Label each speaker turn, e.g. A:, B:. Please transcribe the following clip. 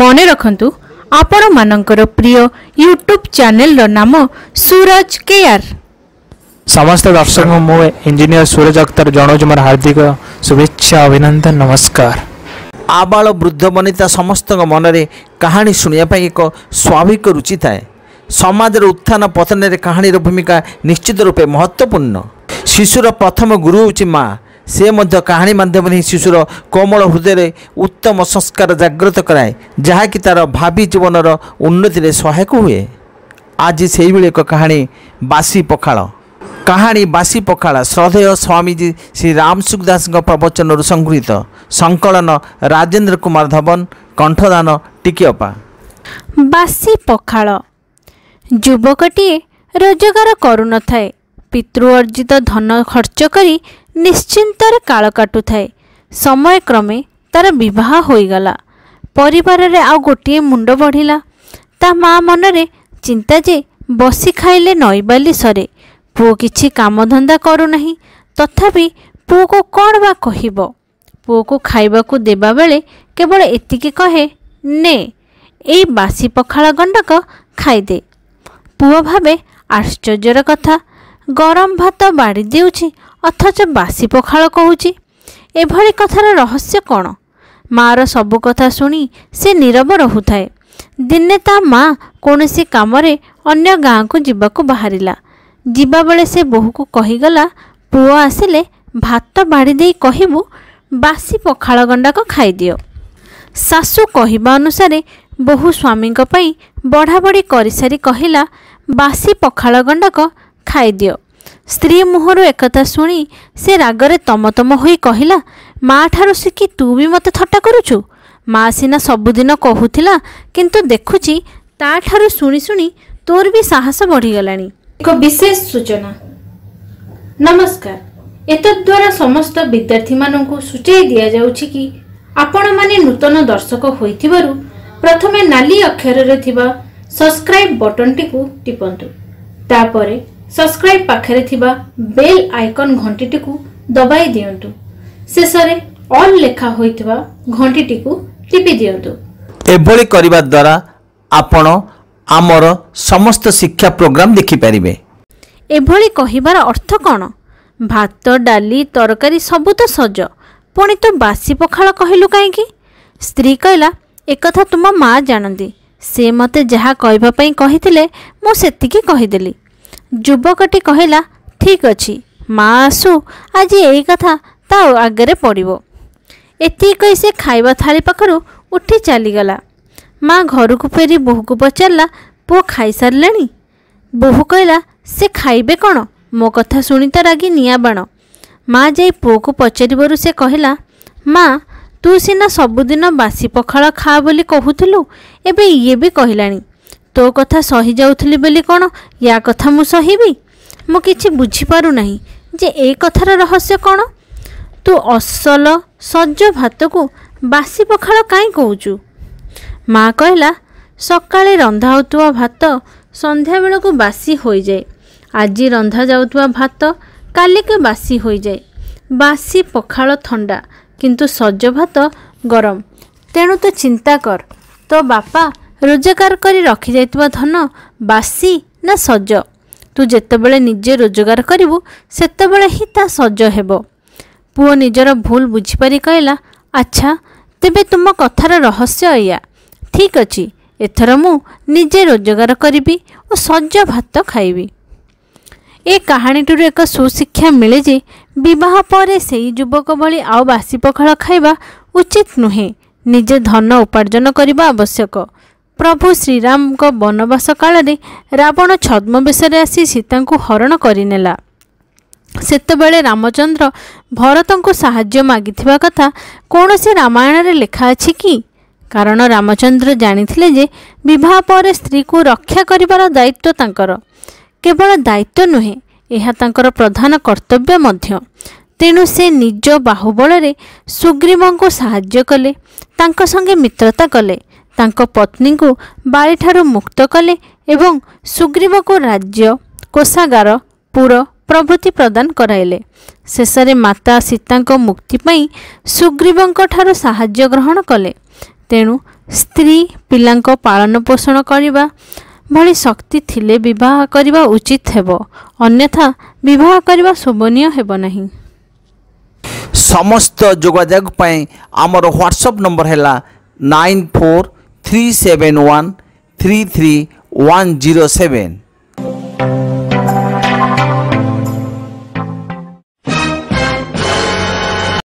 A: ମନେ ରଖନ୍ତୁ ଆପଣମାନଙ୍କର ପ୍ରିୟ ୟୁଟ୍ୟୁବ୍ ଚ୍ୟାନେଲର ନାମ ସୁରଜ କେଆର୍।
B: ସମସ୍ତ ଦର୍ଶକଙ୍କୁ ମୁଁ ଇଞ୍ଜିନିୟର ସୁରଜ ଅକ୍ତର ଜଣାଉଛି ମୋର ହାର୍ଦ୍ଦିକ ଶୁଭେଚ୍ଛା ଅଭିନନ୍ଦନ ନମସ୍କାର।
C: ଆବାଳ ବୃଦ୍ଧ ବନିତା ସମସ୍ତଙ୍କ ମନରେ କାହାଣୀ ଶୁଣିବା ପାଇଁ ଏକ ସ୍ୱାଭାବିକ ରୁଚି ଥାଏ। ସମାଜର ଉତ୍ଥାନ ପତନରେ କାହାଣୀର ଭୂମିକା ନିଶ୍ଚିତ ରୂପେ ମହତ୍ତ୍ୱପୂର୍ଣ୍ଣ। ଶିଶୁର ପ୍ରଥମ ଗୁରୁ ହେଉଛି ମା। ସେ ମଧ୍ୟ କାହାଣୀ ମାଧ୍ୟମରେ ହିଁ ଶିଶୁର କୋମଳ ହୃଦୟରେ ଉତ୍ତମ ସଂସ୍କାର ଜାଗ୍ରତ କରାଏ ଯାହାକି ତା'ର ଭାବି ଜୀବନର ଉନ୍ନତିରେ ସହାୟକ ହୁଏ। ଆଜି ସେଇଭଳି ଏକ କାହାଣୀ ବାସି ପଖାଳ। କାହାଣୀ ବାସି ପଖାଳ ଶ୍ରଦ୍ଧେୟ ସ୍ୱାମୀଜୀ ଶ୍ରୀ ରାମସୁଖ ଦାସଙ୍କ ପ୍ରବଚନରୁ ସଂଗୃହୀତ। ସଂକଳନ ରାଜେନ୍ଦ୍ର କୁମାର ଧବନ କଣ୍ଠଦାନ ଟିକିଅପା।
A: ବାସି ପଖାଳ। ଯୁବକଟିଏ ରୋଜଗାର କରୁନଥାଏ। ପିତୃ ଅର୍ଜିତ ଧନ ଖର୍ଚ୍ଚ କରି ନିଶ୍ଚିନ୍ତରେ କାଳ କାଟୁଥାଏ। ସମୟକ୍ରମେ ତାର ବିବାହ ହୋଇଗଲା। ପରିବାରରେ ଆଉ ଗୋଟିଏ ମୁଣ୍ଡ ବଢ଼ିଲା। ତା ମା ମନରେ ଚିନ୍ତା ଯେ ବସି ଖାଇଲେ ନଈବାଲି ସରେ। ପୁଅ କିଛି କାମଧନ୍ଦା କରୁନାହିଁ। ତଥାପି ପୁଅକୁ କ'ଣ ବା କହିବ? ପୁଅକୁ ଖାଇବାକୁ ଦେବାବେଳେ କେବଳ ଏତିକି କହେ ନେ ଏଇ ବାସି ପଖାଳ ଗଣ୍ଡକ ଖାଇଦେ। ପୁଅ ଭାବେ ଆଶ୍ଚର୍ଯ୍ୟର କଥା। ଗରମ ଭାତ ବାଢ଼ି ଦେଉଛି ଅଥଚ ବାସି ପଖାଳ କହୁଛି। ଏଭଳି କଥାର ରହସ୍ୟ କ'ଣ? ମାଆର ସବୁ କଥା ଶୁଣି ସେ ନୀରବ ରହୁଥାଏ। ଦିନେ ତା ମା କୌଣସି କାମରେ ଅନ୍ୟ ଗାଁକୁ ଯିବାକୁ ବାହାରିଲା। ଯିବାବେଳେ ସେ ବୋହୂକୁ କହିଗଲା ପୁଅ ଆସିଲେ ଭାତ ବାଢ଼ି ଦେଇ କହିବୁ ବାସି ପଖାଳ ଗଣ୍ଡାକ ଖାଇଦିଅ ଶାଶୁ କହିବା ଅନୁସାରେ ବୋହୂ ସ୍ୱାମୀଙ୍କ ପାଇଁ ବଢ଼ାବଢ଼ି କରିସାରି କହିଲା ବାସି ପଖାଳ ଗଣ୍ଡାକ ଖାଇଦିଅ। ସ୍ତ୍ରୀ ମୁହଁରୁ ଏକଥା ଶୁଣି ସେ ରାଗରେ ତମତମ ହୋଇ କହିଲା ମା ଠାରୁ ଶିଖି ତୁ ବି ମୋତେ ଥଟ୍ଟା କରୁଛୁ? ମା ସିନା ସବୁଦିନ କହୁଥିଲା କିନ୍ତୁ ଦେଖୁଛି ତା ଠାରୁ ଶୁଣି ଶୁଣି ତୋର ବି ସାହସ ବଢ଼ିଗଲାଣି। ଏକ ବିଶେଷ ସୂଚନା। ନମସ୍କାର। ଏତଦ୍ୱାରା ସମସ୍ତ ବିଦ୍ୟାର୍ଥୀମାନଙ୍କୁ ସୂଚାଇ ଦିଆଯାଉଛି କି ଆପଣମାନେ ନୂତନ ଦର୍ଶକ ହୋଇଥିବାରୁ ପ୍ରଥମେ ନାଲି ଅକ୍ଷରରେ ଥିବା ସବସ୍କ୍ରାଇବ୍ ବଟନ୍ଟିକୁ ଟିପନ୍ତୁ। ତାପରେ ସବସ୍କ୍ରାଇବ୍ ପାଖରେ ଥିବା ବେଲ୍ ଆଇକନ୍ ଘଣ୍ଟିଟିକୁ ଦବାଇ ଦିଅନ୍ତୁ। ଶେଷରେ ଅଲ୍ ଲେଖା ହୋଇଥିବା ଘଣ୍ଟିଟିକୁ ଟିପି ଦିଅନ୍ତୁ।
C: ଏଭଳି କରିବା ଦ୍ୱାରା ଆପଣ ଆମର ସମସ୍ତ ଶିକ୍ଷା ପ୍ରୋଗ୍ରାମ ଦେଖିପାରିବେ।
A: ଏଭଳି କହିବାର ଅର୍ଥ କ'ଣ? ଭାତ ଡାଲି ତରକାରୀ ସବୁ ତ ସଜ। ପୁଣି ତୁ ବାସି ପଖାଳ କହିଲୁ କାହିଁକି? ସ୍ତ୍ରୀ କହିଲା ଏକଥା ତୁମ ମା ଜାଣନ୍ତି। ସେ ମୋତେ ଯାହା କହିବା ପାଇଁ କହିଥିଲେ ମୁଁ ସେତିକି କହିଦେଲି। ଯୁବକଟି କହିଲା ଠିକ୍ ଅଛି ମା ଆସୁ ଆଜି ଏଇ କଥା ତା ଆଗରେ ପଡ଼ିବ। ଏତିକି କହି ସେ ଖାଇବା ଥାଳି ପାଖରୁ ଉଠି ଚାଲିଗଲା। ମା ଘରକୁ ଫେରି ବୋହୂକୁ ପଚାରିଲା ପୁଅ ଖାଇସାରିଲାଣି? ବୋହୂ କହିଲା ସେ ଖାଇବେ କ'ଣ? ମୋ କଥା ଶୁଣି ତ ରାଗି ନିଆଁ ବାଣ। ମା ଯାଇ ପୁଅକୁ ପଚାରିବାରୁ ସେ କହିଲା ମା ତୁ ସିନା ସବୁଦିନ ବାସି ପଖାଳ ଖା ବୋଲି କହୁଥିଲୁ ଏବେ ଇଏ ବି କହିଲାଣି। ତୋ କଥା ସହିଯାଉଥିଲି ବୋଲି କ'ଣ? ୟା କଥା ମୁଁ ସହିବି? ମୁଁ କିଛି ବୁଝିପାରୁନାହିଁ ଯେ ଏଇ କଥାର ରହସ୍ୟ କ'ଣ? ତୁ ଅସଲ ସଜ ଭାତକୁ ବାସି ପଖାଳ କାହିଁ କହୁଛୁ? ମା କହିଲା ସକାଳେ ରନ୍ଧା ହେଉଥିବା ଭାତ ସନ୍ଧ୍ୟାବେଳକୁ ବାସି ହୋଇଯାଏ। ଆଜି ରନ୍ଧା ଯାଉଥିବା ଭାତ କାଲିକେ ବାସି ହୋଇଯାଏ। ବାସି ପଖାଳ ଥଣ୍ଡା କିନ୍ତୁ ସଜ ଭାତ ଗରମ। ତେଣୁ ତୁ ଚିନ୍ତା କର ତୋ ବାପା ରୋଜଗାର କରି ରଖିଯାଇଥିବା ଧନ ବାସି ନା ସଜ? ତୁ ଯେତେବେଳେ ନିଜେ ରୋଜଗାର କରିବୁ ସେତେବେଳେ ହିଁ ତା ସଜ ହେବ। ପୁଅ ନିଜର ଭୁଲ ବୁଝିପାରି କହିଲା ଆଚ୍ଛା ତେବେ ତୁମ କଥାର ରହସ୍ୟ ଏଇଆ। ଠିକ୍ ଅଛି ଏଥର ମୁଁ ନିଜେ ରୋଜଗାର କରିବି ଓ ସଜ ଭାତ ଖାଇବି ଏ କାହାଣୀଟିରୁ ଏକ ସୁଶିକ୍ଷା ମିଳେ ଯେ ବିବାହ ପରେ ସେହି ଯୁବକ ଭଳି ଆଉ ବାସି ପଖାଳ ଖାଇବା ଉଚିତ ନୁହେଁ। ନିଜେ ଧନ ଉପାର୍ଜନ କରିବା ଆବଶ୍ୟକ। ପ୍ରଭୁ ଶ୍ରୀରାମଙ୍କ ବନବାସ କାଳରେ ରାବଣ ଛଦ୍ମବେଶରେ ଆସି ସୀତାଙ୍କୁ ହରଣ କରିନେଲା। ସେତେବେଳେ ରାମଚନ୍ଦ୍ର ଭରତଙ୍କୁ ସାହାଯ୍ୟ ମାଗିଥିବା କଥା କୌଣସି ରାମାୟଣରେ ଲେଖା ଅଛି କି? କାରଣ ରାମଚନ୍ଦ୍ର ଜାଣିଥିଲେ ଯେ ବିବାହ ପରେ ସ୍ତ୍ରୀକୁ ରକ୍ଷା କରିବାର ଦାୟିତ୍ୱ ତାଙ୍କର। କେବଳ ଦାୟିତ୍ୱ ନୁହେଁ ଏହା ତାଙ୍କର ପ୍ରଧାନ କର୍ତ୍ତବ୍ୟ ମଧ୍ୟ। ତେଣୁ ସେ ନିଜ ବାହୁବଳରେ ସୁଗ୍ରୀବଙ୍କୁ ସାହାଯ୍ୟ କଲେ ତାଙ୍କ ସଙ୍ଗେ ମିତ୍ରତା କଲେ ତାଙ୍କ ପତ୍ନୀଙ୍କୁ ବାଳିଠାରୁ ମୁକ୍ତ କଲେ ଏବଂ ସୁଗ୍ରୀବକୁ ରାଜ୍ୟ କୋଷାଗାର ପୁର ପ୍ରଭୃତି ପ୍ରଦାନ କରାଇଲେ। ଶେଷରେ ମାତା ସୀତାଙ୍କ ମୁକ୍ତି ପାଇଁ ସୁଗ୍ରୀବଙ୍କ ଠାରୁ ସାହାଯ୍ୟ ଗ୍ରହଣ କଲେ। ତେଣୁ ସ୍ତ୍ରୀ ପିଲାଙ୍କ ପାଳନ ପୋଷଣ କରିବା ଭଳି ଶକ୍ତି ଥିଲେ ବିବାହ କରିବା ଉଚିତ ହେବ। ଅନ୍ୟଥା ବିବାହ କରିବା ଶୋଭନୀୟ ହେବ ନାହିଁ।
C: ସମସ୍ତ ଯୋଗାଯୋଗ ପାଇଁ ଆମର ହ୍ୱାଟ୍ସଅପ୍ ନମ୍ବର ହେଲା nine four three seven one three three one zero seven